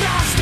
master